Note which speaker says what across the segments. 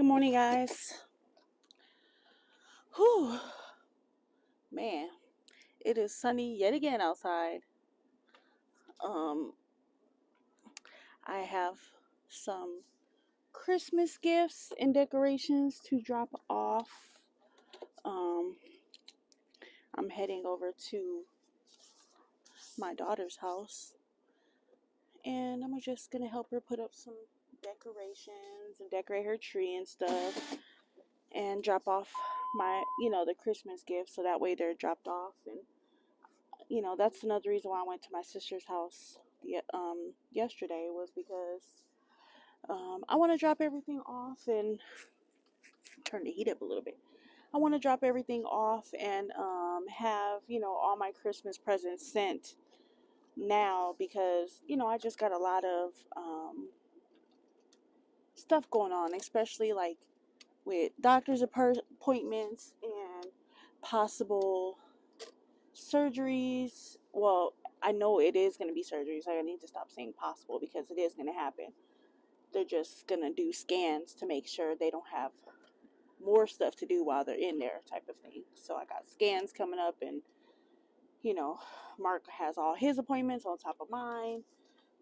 Speaker 1: Good morning, guys. Whew, man, it is sunny yet again outside. Um, I have some Christmas gifts and decorations to drop off. Um, I'm heading over to my daughter's house, and I'm just gonna help her put up some decorations and decorate her tree and stuff, and drop off my, you know, the Christmas gifts so that way they're dropped off and you know, that's another reason why I went to my sister's house the, um, yesterday was because um, I want to drop everything off and turn the heat up a little bit. I want to drop everything off and um, have, you know, all my Christmas presents sent now because, you know, I just got a lot of um, stuff going on, especially like with doctor's appointments and possible surgeries. Well, I know it is going to be surgeries. I need to stop saying possible because it is going to happen. They're just going to do scans to make sure they don't have more stuff to do while they're in there, type of thing. So I got scans coming up, and you know, Mark has all his appointments on top of mine.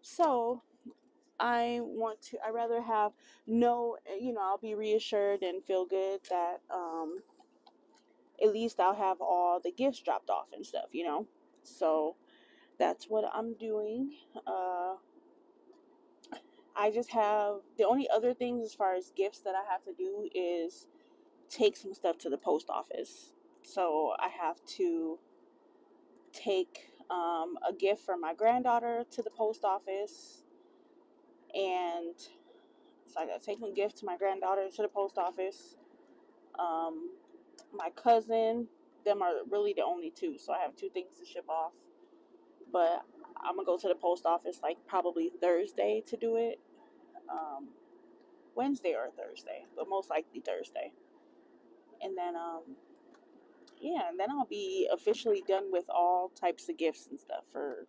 Speaker 1: So I want to, I rather have no, you know, I'll be reassured and feel good that um, at least I'll have all the gifts dropped off and stuff, you know? So that's what I'm doing. Uh, I just have the only other things as far as gifts that I have to do is take some stuff to the post office. So I have to take um, a gift for my granddaughter to the post office, and so I got to take a gift to my granddaughter to the post office. Um, my cousin, them are really the only two. So I have two things to ship off. But I'm gonna go to the post office like probably Thursday to do it. Um, Wednesday or Thursday, but most likely Thursday. And then um yeah, and then I'll be officially done with all types of gifts and stuff for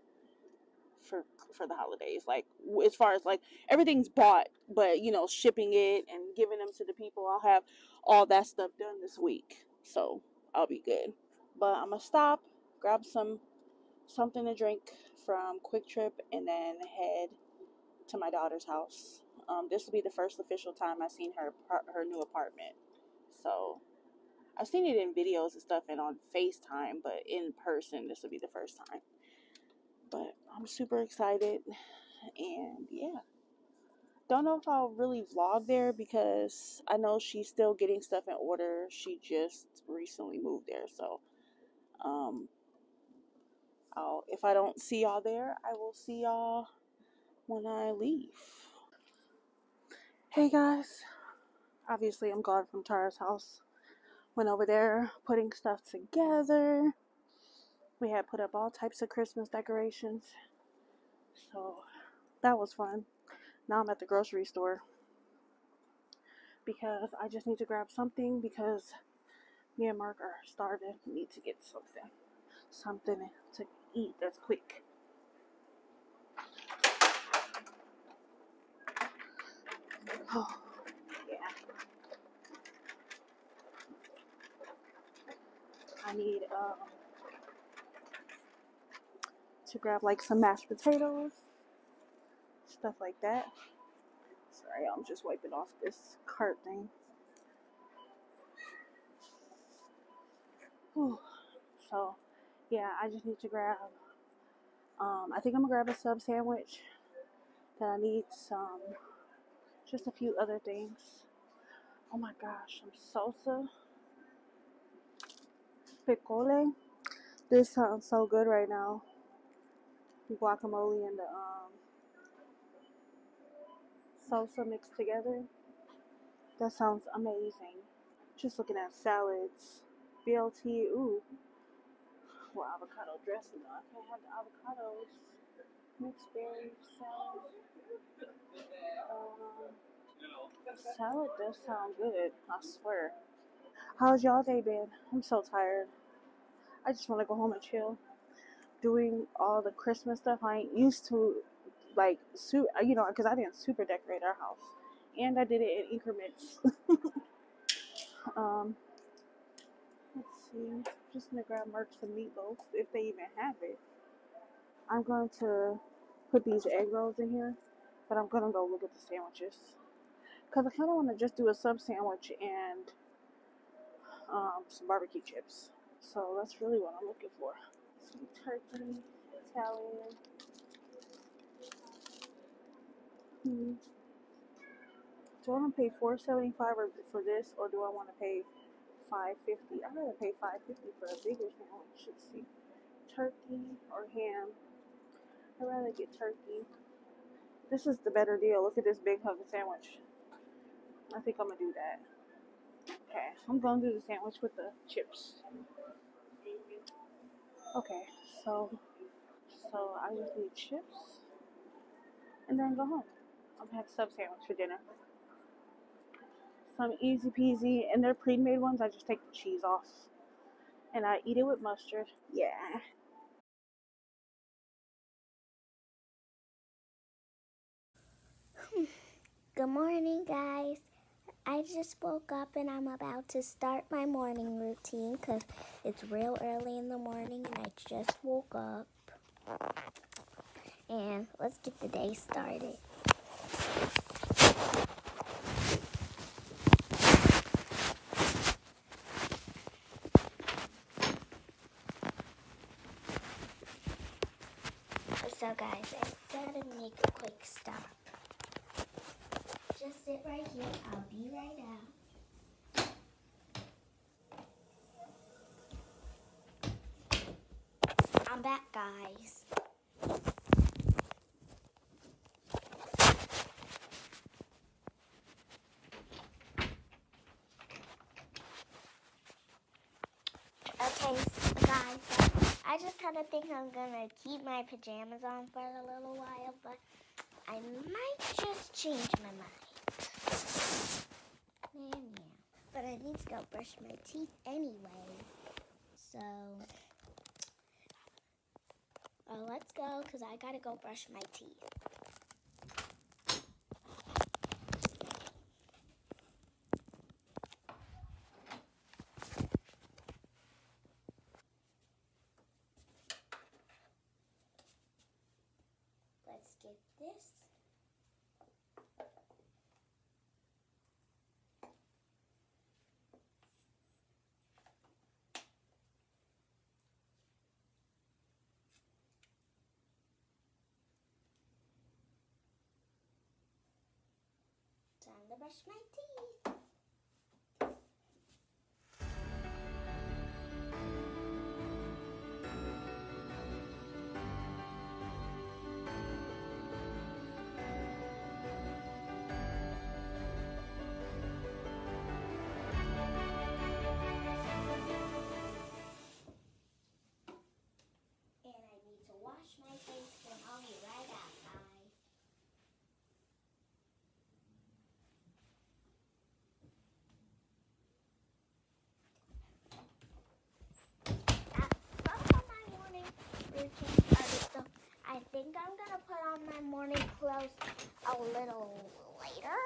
Speaker 1: for for the holidays. Like as far as like everything's bought, but you know, shipping it and giving them to the people, I'll have all that stuff done this week. So I'll be good. But I'm gonna stop, grab some something to drink from Kwik Trip, and then head to my daughter's house. Um, this will be the first official time I've seen her her new apartment. So I've seen it in videos and stuff and on FaceTime, but in person, this will be the first time. But I'm super excited, and yeah. Don't know if I'll really vlog there because I know she's still getting stuff in order. She just recently moved there, so um, I'll if I don't see y'all there, I will see y'all when I leave. Hey guys, obviously I'm gone from Tara's house. Went over there putting stuff together. We had put up all types of Christmas decorations, so that was fun. Now I'm at the grocery store because I just need to grab something because me and Mark are starving. We need to get something, something to eat that's quick. Oh, yeah. I need um, to grab like some mashed potatoes, stuff like that. Sorry, I'm just wiping off this cart thing. Whew. So, yeah, I just need to grab. Um, I think I'm gonna grab a sub sandwich. Then I need some, just a few other things. Oh my gosh, some salsa, piccole. This sounds so good right now. Guacamole and the um, salsa mixed together. That sounds amazing. Just looking at salads. BLT, ooh. Well, avocado dressing though. I can't have the avocados. Mixed berry salad. Um, salad does sound good, I swear. How's y'all day been? I'm so tired. I just want to go home and chill. Doing all the Christmas stuff I ain't used to like su- uh, you know because i didn't super decorate our house and I did it in increments. um, let's see. Just gonna grab Merc some meatloaf if they even have it. I'm going to put these egg rolls in here, but I'm gonna go look at the sandwiches because I kind of want to just do a sub sandwich and um, some barbecue chips. So that's really what I'm looking for. Some turkey, Italian. Hmm. Do I want to pay four seventy five for this, or do I want to pay five fifty? I'd rather pay five fifty for a bigger sandwich. Let's see, turkey or ham. I'd rather get turkey. This is the better deal. Look at this big of sandwich. I think I'm gonna do that. Okay, I'm gonna do the sandwich with the chips. Okay, so so I just need chips and then go home. I'm gonna have sub sandwich for dinner. Some easy peasy, and they're pre-made ones. I just take the cheese off, and I eat it with mustard. Yeah.
Speaker 2: Good morning, guys. I just woke up and I'm about to start my morning routine because it's real early in the morning and I just woke up. And let's get the day started. So guys, I gotta make a quick stop. Just sit right here. I'll be right out. I'm back, guys. Okay, guys, I just kind of think I'm gonna keep my pajamas on for a little while, but I might just change my mind. Yeah. But I need to go brush my teeth anyway. So, uh, let's go because I gotta go brush my teeth. Let's get this. Time to brush my teeth. Think I'm gonna put on my morning clothes a little later.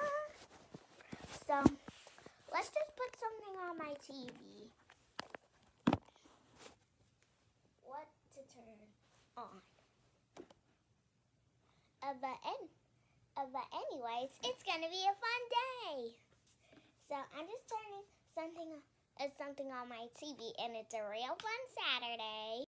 Speaker 2: So let's just put something on my TV. What to turn on? Uh, but, en- uh, but anyways, it's gonna be a fun day. So I'm just turning something uh, something on my TV, and it's a real fun Saturday.